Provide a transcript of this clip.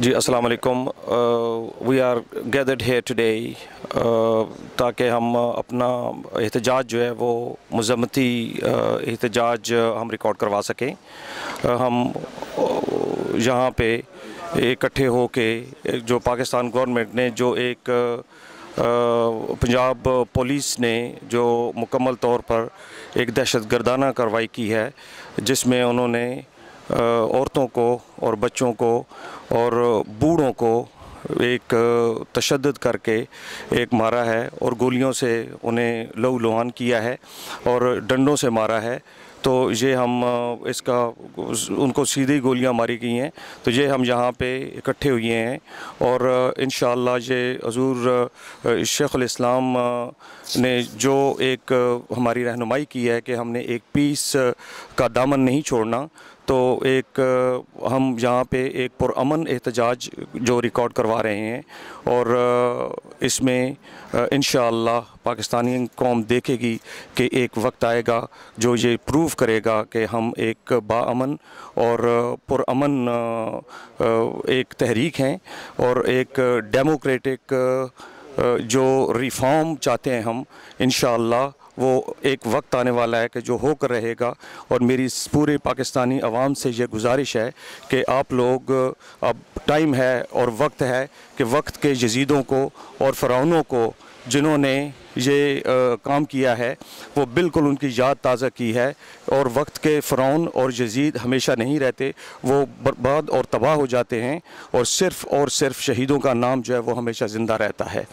जी अस्सलाम वालेकुम we are gathered here today ताकि हम अपना एहतजाज जो है वो मजम्मती एहतजाज हम रिकॉर्ड करवा सकें। हम यहाँ पे इकट्ठे हो के जो पाकिस्तान गवर्नमेंट ने, जो एक पंजाब पुलिस ने जो मुकम्मल तौर पर एक दहशत गर्दाना कार्रवाई की है, जिसमें उन्होंने औरतों को और बच्चों को और बूढ़ों को एक तशद करके एक मारा है और गोलियों से उन्हें लहू लुहान किया है और डंडों से मारा है। तो ये हम इसका उनको सीधी गोलियाँ मारी गई हैं। तो ये हम यहाँ पे इकट्ठे हुए हैं और इन ये हजूर शेख़ुलस्लाम ने जो एक हमारी रहनुमाई की है कि हमने एक पीस का दामन नहीं छोड़ना तो एक, हम यहाँ पे एक पुरान एहतजाज जो रिकॉर्ड करवा रहे हैं और इसमें इन पाकिस्तानी कौम देखेगी कि एक वक्त आएगा जो ये प्रूव करेगा कि हम एक बामन और पुरान एक तहरीक हैं और एक डेमोक्रेटिक जो रिफॉर्म चाहते हैं हम इन वो एक वक्त आने वाला है कि जो होकर रहेगा और मेरी पूरे पाकिस्तानी आवाम से ये गुजारिश है कि आप लोग अब टाइम है और वक्त है कि वक्त के जजीदों को और फ़राउनों को जिन्होंने ये आ, काम किया है वो बिल्कुल उनकी याद ताज़ा की है और वक्त के फ़रौन और जजीद हमेशा नहीं रहते वो बर्बाद और तबाह हो जाते हैं और सिर्फ़ और सिर्फ़ शहीदों का नाम जो है वो हमेशा ज़िंदा रहता है।